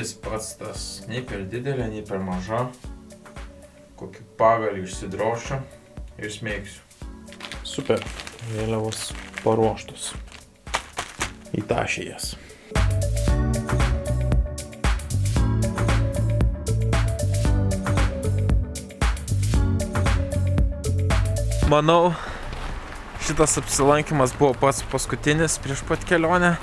Dydis pats tas nei per didelė, nei per maža. Kokį pagalį išsidrošiu ir smėgsiu. Super, vėliavos paruoštus. Įtašė jas. Manau, šitas apsilankimas buvo pats paskutinis prieš pat kelionę.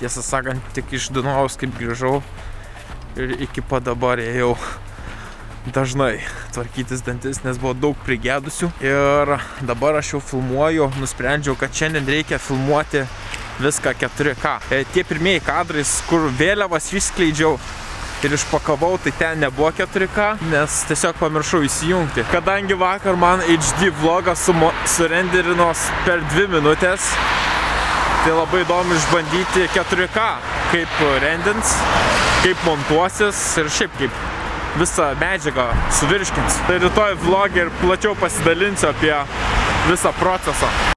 Tiesą sakant, tik iš Dunojaus kaip grįžau ir iki pat dabar ėjau dažnai tvarkytis dantis, nes buvo daug prigėdusių. Ir dabar aš jau filmuoju, nusprendžiau, kad šiandien reikia filmuoti viską 4K. E, tie pirmieji kadrai, kur vėliavas išskleidžiau, ir išpakavau, tai ten nebuvo 4K, nes tiesiog pamiršau įsijungti. Kadangi vakar man HD vlogas surenderinos per 2 minutės, tai labai įdomu išbandyti 4K, kaip rendins, kaip montuosis ir šiaip kaip visą medžiagą suvirškins. Tai rytoj vlogį ir plačiau pasidalinsiu apie visą procesą.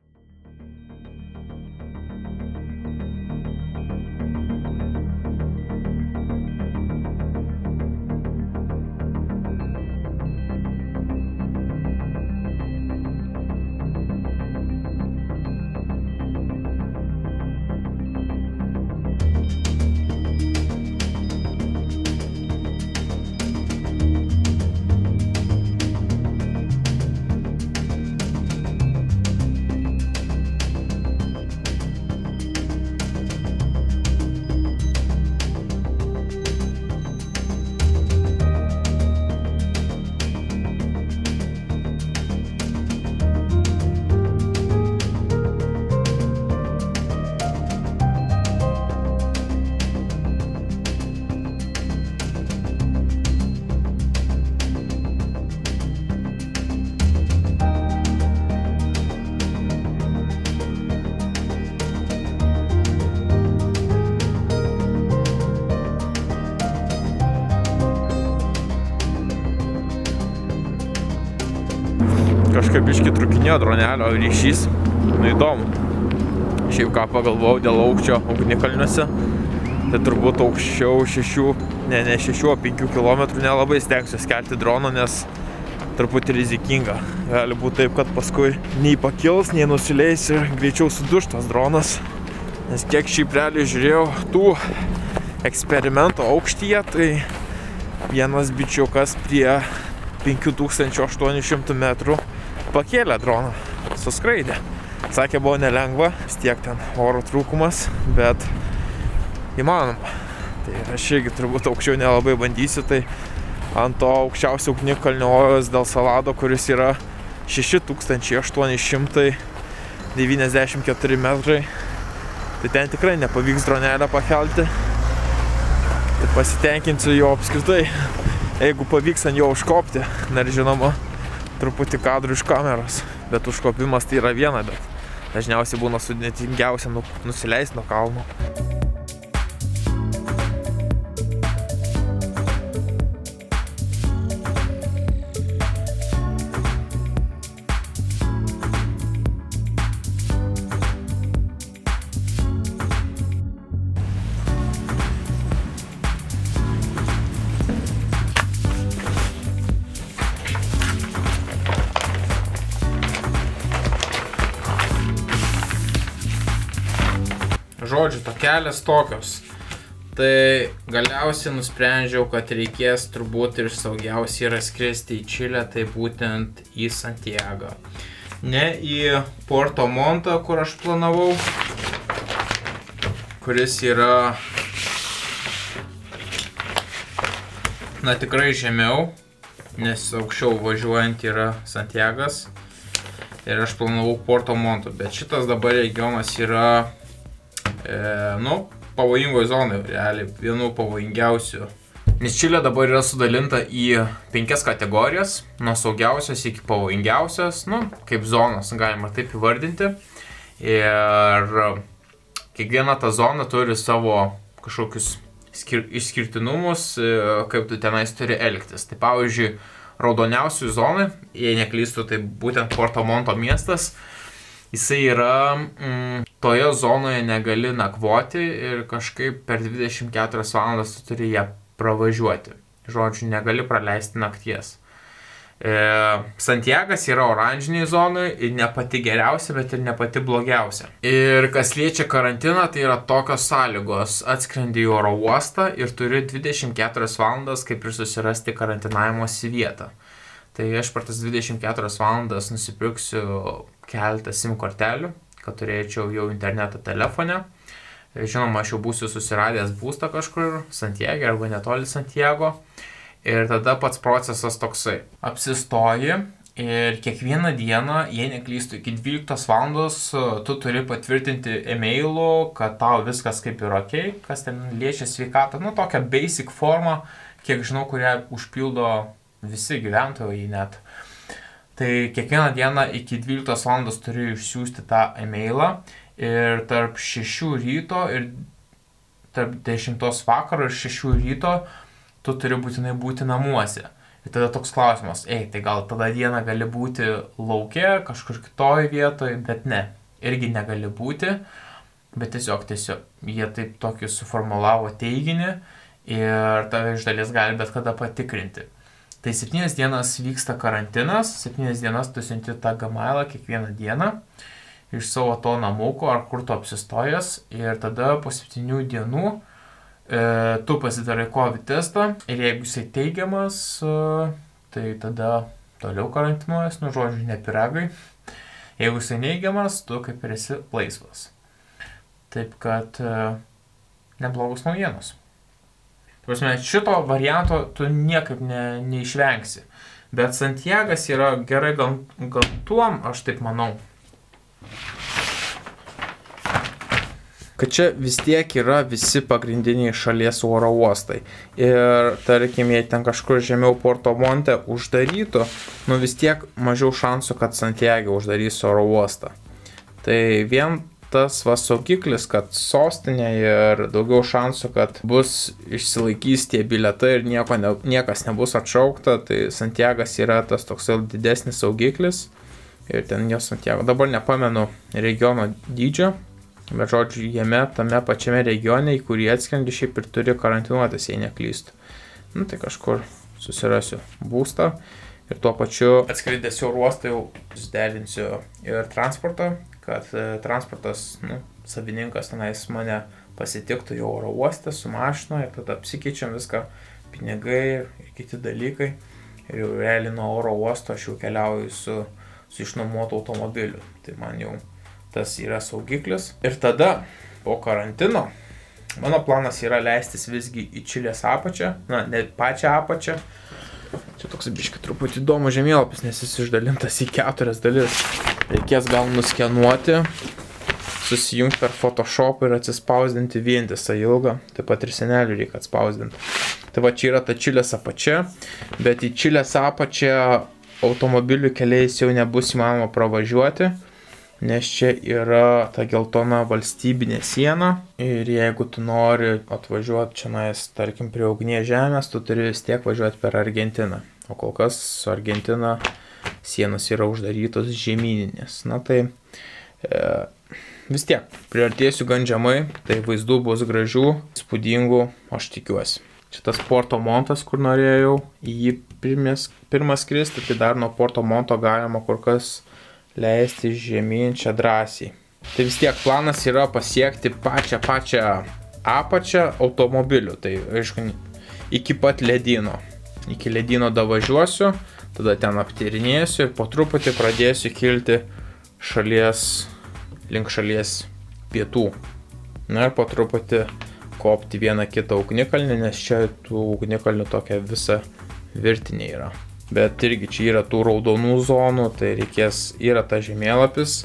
Biški trukinėjo dronelio ryšys. Nu įdomu. Šiaip ką pagalvojau dėl aukščio ugnikalniuose. Tai turbūt aukščiau 6, ne, ne 6, o 5 km nelabai stengsiu skelti drono, nes truputį rizikinga. Gali būti taip, kad paskui nei pakils, nei nusileis ir greičiau suduš tas dronas. Nes kiek šiaip realiai žiūrėjau tų eksperimento aukštyje, tai vienas bičiukas prie 5800 metrų pakėlė droną, suskraidė. Sakė, buvo nelengva, vis tiek ten oro trūkumas, bet įmanoma. Tai aš irgi turbūt aukščiau nelabai bandysiu, tai ant to aukščiausio ugnikalnio ojos dėl salado, kuris yra 6894 metrai, tai ten tikrai nepavyks dronelę pakelti. Tai pasitenkinsiu jo apskritai, jeigu pavyks ant jo užkopti, dar žinoma, truputį kadrų iš kameros, bet užkopimas tai yra viena, bet dažniausiai būna sudėtingiausia nu, nusileisti nuo kalno. Žodžiu, tokelės tokios. Tai galiausiai nusprendžiau, kad reikės turbūt ir saugiausiai yra skristi į Čilę, tai būtent į Santiago. Ne į Porto Montą, kur aš planavau, kuris yra, na tikrai žemiau, nes aukščiau važiuojant yra Santiagas. Ir aš planavau Porto Monto, bet šitas dabar regionas yra e, nu, pavojingoje zonoje, realiai vienu pavojingiausių. Nes Čilė dabar yra sudalinta į penkias kategorijas, nuo saugiausios iki pavojingiausios, nu, kaip zonos, galima taip įvardinti. Ir kiekviena ta zona turi savo kažkokius skir išskirtinumus, e, kaip tu tenais turi elgtis. Tai pavyzdžiui, raudoniausių zonai, jei neklystu, tai būtent Porto Monto miestas, Jisai yra, mm, toje zonoje negali nakvoti ir kažkaip per 24 valandas tu turi ją pravažiuoti. Žodžiu, negali praleisti nakties. E, Santiagas yra oranžiniai zonai ir ne pati geriausia, bet ir ne pati blogiausia. Ir kas liečia karantiną, tai yra tokios sąlygos. Atskrendi į oro uostą ir turi 24 valandas kaip ir susirasti karantinavimosi vietą. Tai aš per tas 24 valandas nusipirksiu keletą SIM kortelių, kad turėčiau jau internetą telefone. Žinoma, aš jau būsiu susiradęs būstą kažkur Santiago arba netoli Santiago. Ir tada pats procesas toksai. Apsistoji ir kiekvieną dieną, jei neklystų, iki 12 valandos tu turi patvirtinti e-mailu, kad tau viskas kaip ir ok, kas ten liečia sveikatą. Nu, tokią basic formą, kiek žinau, kurią užpildo visi gyventojai net. Tai kiekvieną dieną iki 12 valandos turi išsiųsti tą e-mailą ir tarp 6 ryto ir tarp 10 vakaro ir 6 ryto tu turi būtinai būti namuose. Ir tada toks klausimas, ei, tai gal tada dieną gali būti laukia, kažkur kitoj vietoje, bet ne, irgi negali būti, bet tiesiog, tiesiog jie taip tokį suformulavo teiginį ir tave iš dalies gali bet kada patikrinti. Tai septynias dienas vyksta karantinas, septynias dienas tu siunti tą gamailą kiekvieną dieną iš savo to namuko ar kur tu apsistojęs ir tada po septynių dienų e, tu pasidarai COVID testą ir jeigu jisai teigiamas, e, tai tada toliau karantinuojas, nu žodžiu, ne piragai. Jeigu jisai neigiamas, tu kaip ir esi laisvas. Taip kad e, neblogus naujienos. Prasme, šito varianto tu niekaip ne, neišvengsi. Bet Santiagas yra gerai gan, gan tuom, aš taip manau, kad čia vis tiek yra visi pagrindiniai šalies oro uostai. Ir tarkim, jei ten kažkur žemiau Porto Monte uždarytų, nu vis tiek mažiau šansų, kad Santiago uždarys oro uostą. Tai vien tas va saugiklis, kad sostinė ir daugiau šansų, kad bus išsilaikys tie biletai ir nieko ne, niekas nebus atšaukta, tai Santiagas yra tas toks didesnis saugiklis. Ir ten jo Santiago. Dabar nepamenu regiono dydžio, Bet žodžiu, jame, tame pačiame regione, į kurį atskrendi, šiaip ir turi karantinuotis, jei neklystu. Nu tai kažkur susirasiu būstą ir tuo pačiu atskridęs į uostą jau susiderinsiu ir transportą, kad e, transportas, nu, savininkas tenais mane pasitiktų jau oro uostą su mašina ir tada apsikeičiam viską, pinigai ir kiti dalykai. Ir jau realiai nuo oro uosto aš jau keliauju su, su išnuomotu automobiliu. Tai man jau tas yra saugiklis. Ir tada po karantino mano planas yra leistis visgi į Čilės apačią, na, ne pačią apačią. Čia toks biškai truputį įdomu žemėlapis, nes jis išdalintas į keturias dalis. Reikės gal nuskenuoti, susijungti per Photoshop ir atsispausdinti vientisą ilgą, taip pat ir senelių reikia atspausdinti. Tai va čia yra ta Čilės apačia, bet į Čilės apačią automobilių keliais jau nebus įmanoma pravažiuoti nes čia yra ta geltona valstybinė siena ir jeigu tu nori atvažiuoti čia nais, tarkim, prie ugnies žemės, tu turi vis tiek važiuoti per Argentiną. O kol kas su Argentina sienos yra uždarytos žemyninės. Na tai e, vis tiek, priartėsiu gan žemai, tai vaizdų bus gražių, spūdingų, aš tikiuosi. Čia tas Porto Montas, kur norėjau į jį pirmas, pirmas skristi, tai dar nuo Porto Monto galima kur kas leisti žemyn čia drąsiai. Tai vis tiek planas yra pasiekti pačią pačią apačią automobilių. Tai aišku, iki pat ledino. Iki ledino davažiuosiu, tada ten aptirinėsiu ir po truputį pradėsiu kilti šalies, link šalies pietų. Na ir po truputį kopti vieną kitą ugnikalnį, nes čia tų ugnikalnių tokia visa virtinė yra bet irgi čia yra tų raudonų zonų, tai reikės, yra ta žemėlapis,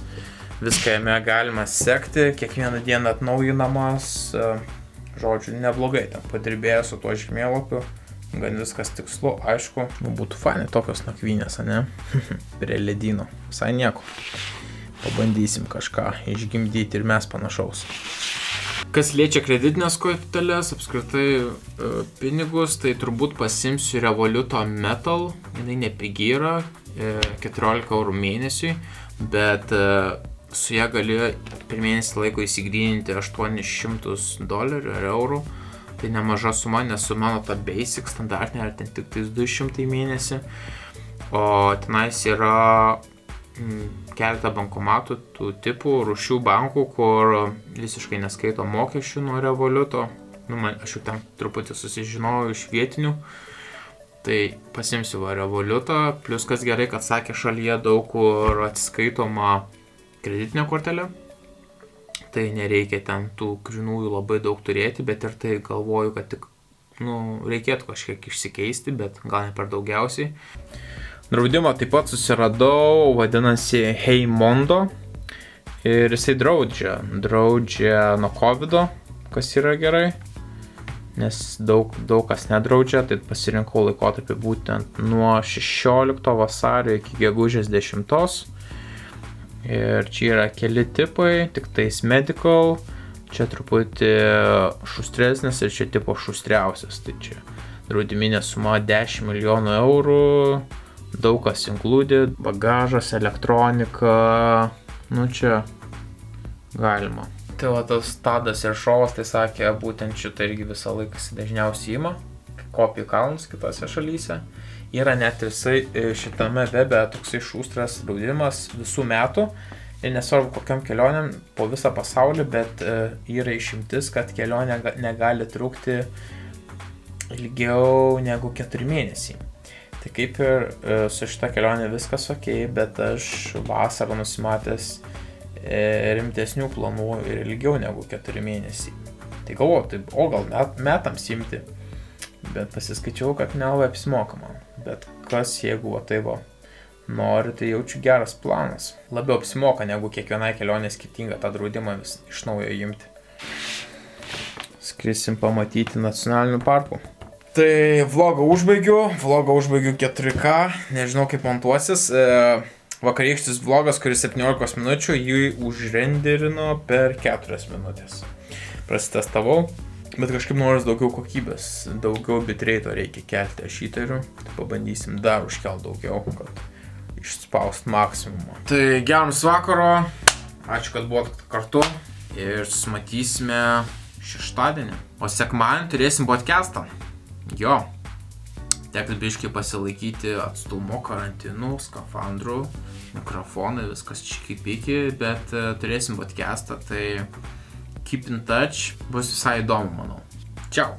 viską jame galima sekti, kiekvieną dieną atnaujinamas, e, žodžiu, neblogai ten padirbėjęs su tuo žemėlapiu, gan viskas tikslu, aišku, nu, būtų fainai tokios nakvynės, ne? Prie ledino, visai nieko. Pabandysim kažką išgimdyti ir mes panašaus. Kas liečia kreditinės korteles, apskritai e, pinigus, tai turbūt pasimsiu Revoluto Metal, jinai nepigi yra, 14 e, eurų mėnesiui, bet e, su ją gali per mėnesį laiko įsigryninti 800 dolerių ar eurų. Tai nemaža suma, nes su mano ta basic standartinė yra ten tik tais 200 į mėnesį. O tenais yra keletą bankomatų, tų tipų, rušių bankų, kur visiškai neskaito mokesčių nuo revoliuto. Nu, man, aš jau ten truputį susižinojau iš vietinių. Tai pasimsiu va revoliutą, plus kas gerai, kad sakė šalyje daug kur atsiskaitoma kreditinė kortelė. Tai nereikia ten tų grinųjų labai daug turėti, bet ir tai galvoju, kad tik nu, reikėtų kažkiek išsikeisti, bet gal ne per daugiausiai. Draudimą taip pat susiradau, vadinasi Hey Mondo. Ir jisai draudžia. Draudžia nuo COVID, kas yra gerai. Nes daug, daug kas nedraudžia, tai pasirinkau laikotarpį būtent nuo 16 vasario iki gegužės 10. Ir čia yra keli tipai, tik tais medical, čia truputį šustresnis ir čia tipo šustriausias. Tai čia draudiminė suma 10 milijonų eurų, daug kas included, bagažas, elektronika, nu čia galima. Tai va tas Tadas ir Šovas tai sakė, būtent šitą irgi visą laiką dažniausiai ima, kopijų kalnus kitose šalyse. Yra net visai e, šitame webe toksai šūstras draudimas visų metų. Ir nesvarbu kokiam kelioniam po visą pasaulį, bet e, yra išimtis, kad kelionė negali trukti ilgiau negu 4 mėnesiai. Tai kaip ir e, su šita kelionė viskas ok, bet aš vasarą nusimatęs rimtesnių planų ir ilgiau negu 4 mėnesiai. Tai galvoju, tai, o gal met, metams imti, bet pasiskaičiau, kad nelabai apsimoka man. Bet kas jeigu va tai va nori, tai jaučiu geras planas. Labiau apsimoka negu kiekvienai kelionė skirtinga tą draudimą vis iš naujo imti. Skrisim pamatyti nacionalinių parkų. Tai vlogą užbaigiu, vlogą užbaigiu 4K, nežinau kaip montuosis. E, vakarykštis vlogas, kuris 17 minučių, jį užrenderino per 4 minutės. Prasitestavau, Bet kažkaip noras daugiau kokybės, daugiau bitreito reikia kelti, aš įtariu. Tai pabandysim dar užkelt daugiau, kad išspaust maksimumą. Tai geros vakaro, ačiū, kad buvot kartu ir susimatysime šeštadienį. O sekmadienį turėsim podcastą. Jo. Teks biškai pasilaikyti atstumo, karantinų, skafandrų, mikrofonai, viskas čiki piki, bet uh, turėsim podcastą, tai keep in touch, bus visai įdomu, manau. Ciao.